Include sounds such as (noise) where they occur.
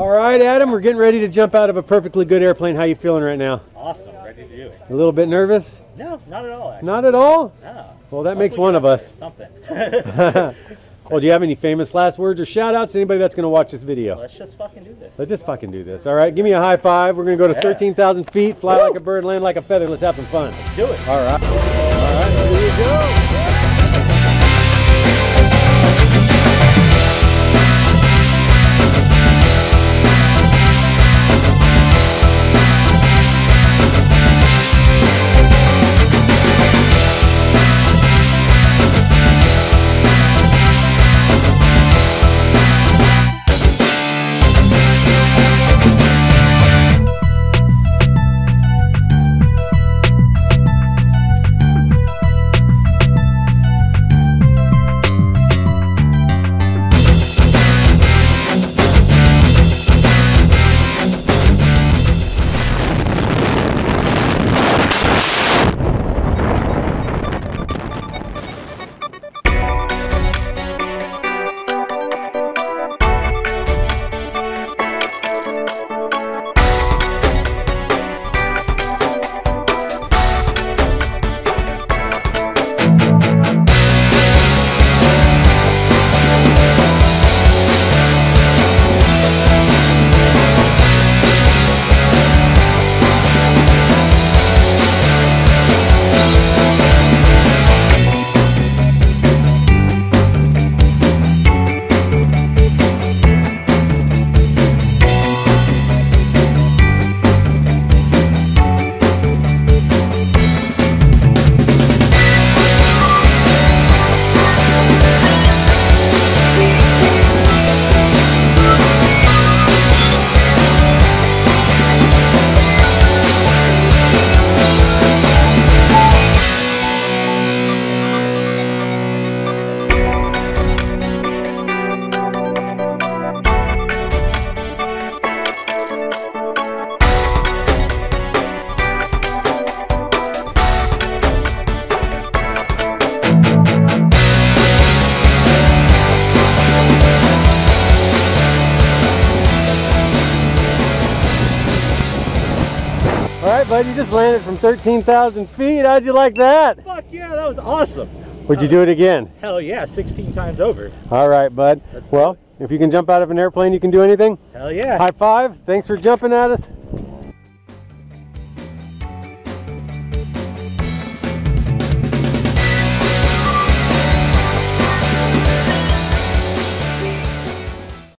All right, Adam, we're getting ready to jump out of a perfectly good airplane. How you feeling right now? Awesome, ready to do it. A little bit nervous? No, not at all. Actually. Not at all? No. Well, that makes one of us. Something. (laughs) (laughs) well, do you have any famous last words or shout outs to anybody that's going to watch this video? Let's just fucking do this. Let's just fucking do this. All right, give me a high five. We're going to go to Yeah. 13,000 feet, fly like a bird, land like a feather. Let's have some fun. Let's do it. All right. All right, here you go. Bud, you just landed from 13,000 feet. How'd you like that? Fuck yeah, that was awesome. Would you do it again? Hell yeah, 16 times over. All right, bud. Let's Well, if you can jump out of an airplane, you can do anything. Hell yeah. High five. Thanks for jumping at us.